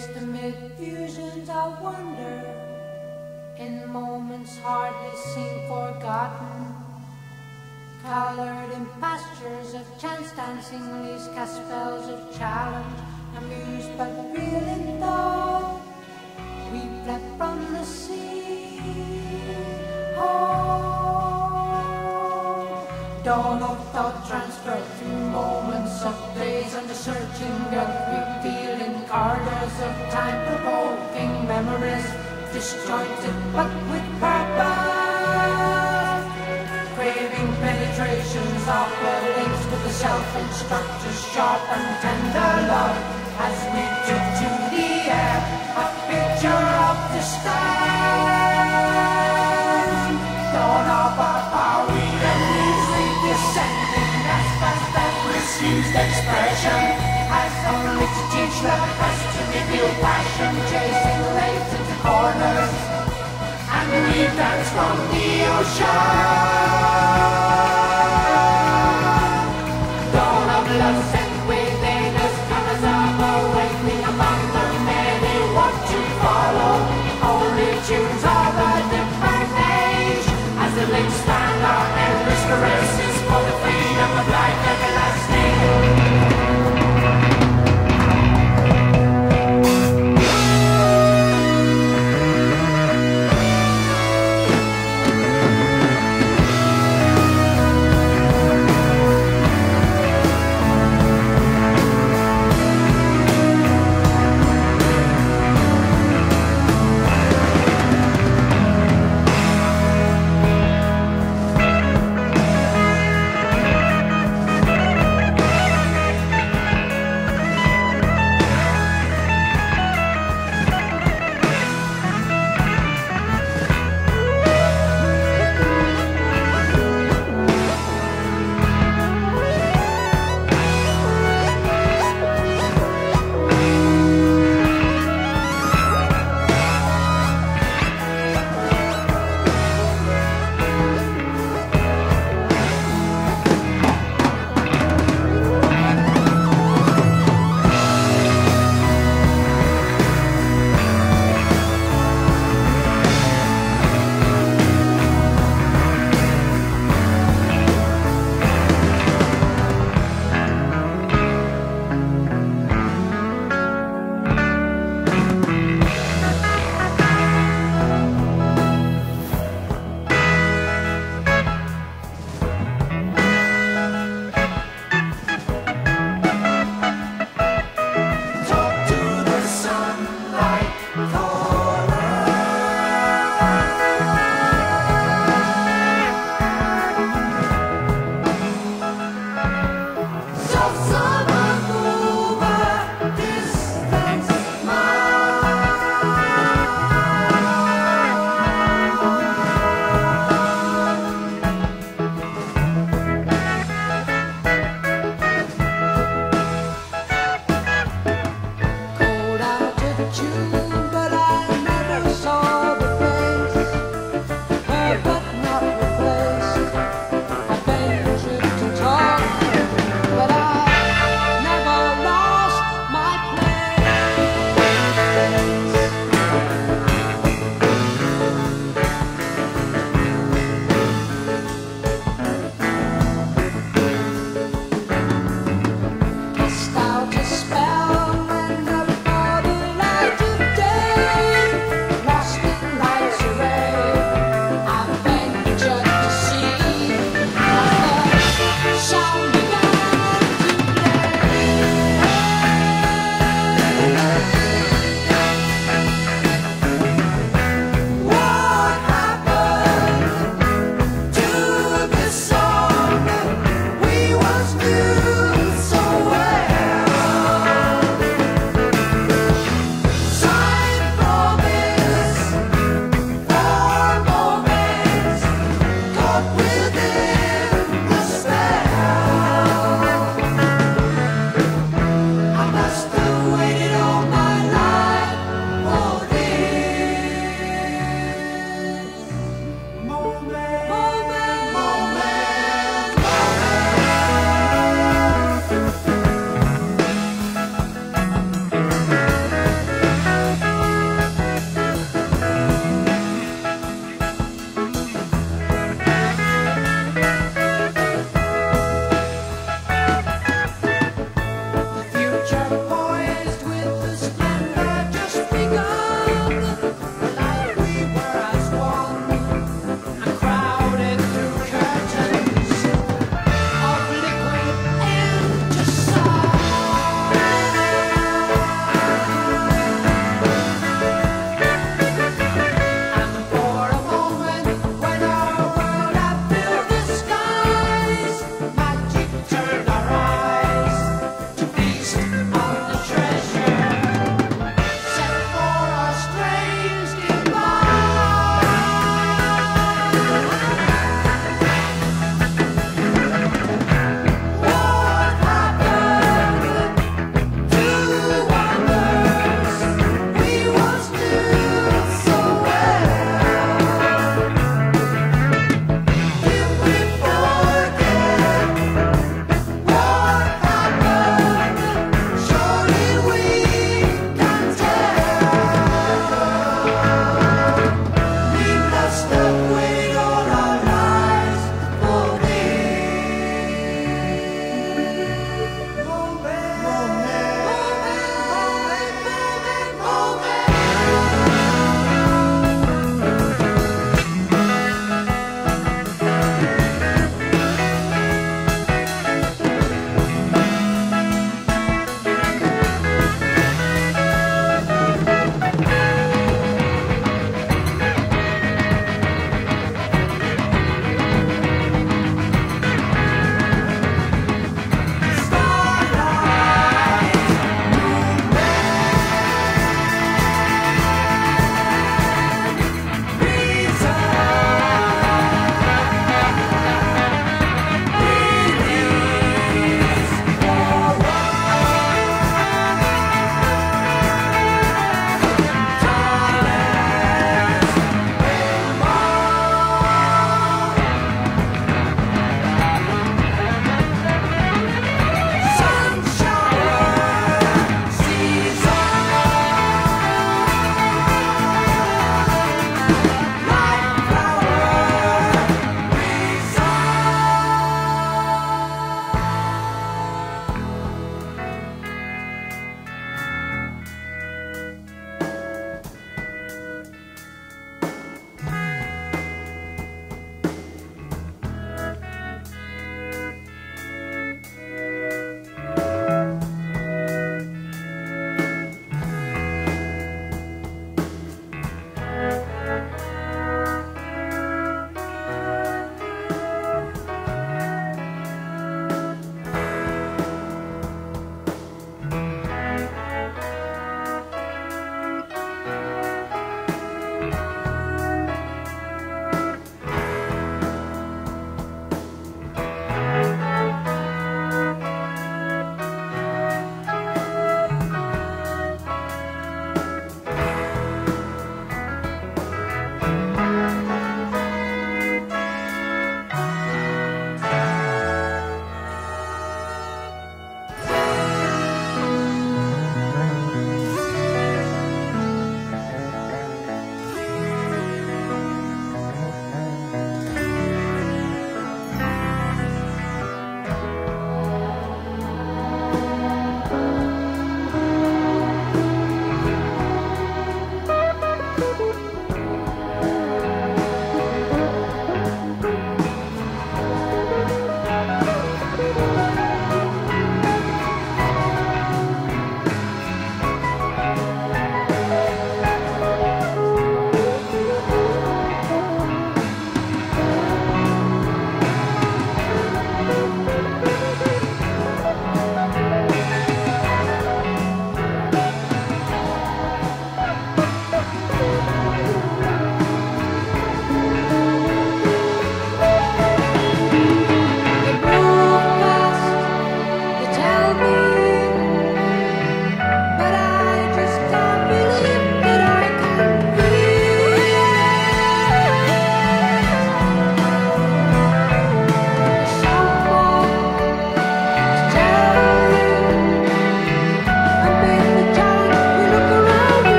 Amid fusions of wonder, in moments hardly seen forgotten. Colored in pastures of chance dancing, leaves cast spells of challenge, amused but reeling though. We fled from the sea. Oh, dawn of thought transferred through moments of days and the searching gut, revealing corridors of time, provoking memories, disjointed but with purpose. Craving penetrations of the links with the self-instructors, sharp and tender love as we took to the air a picture of the stars. Dawn of our power, we amusely descending as fast as misused expression has only to reveal passion, chasing rays into corners, and we dance from the ocean.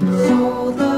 So the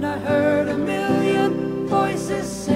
Does a lamb cry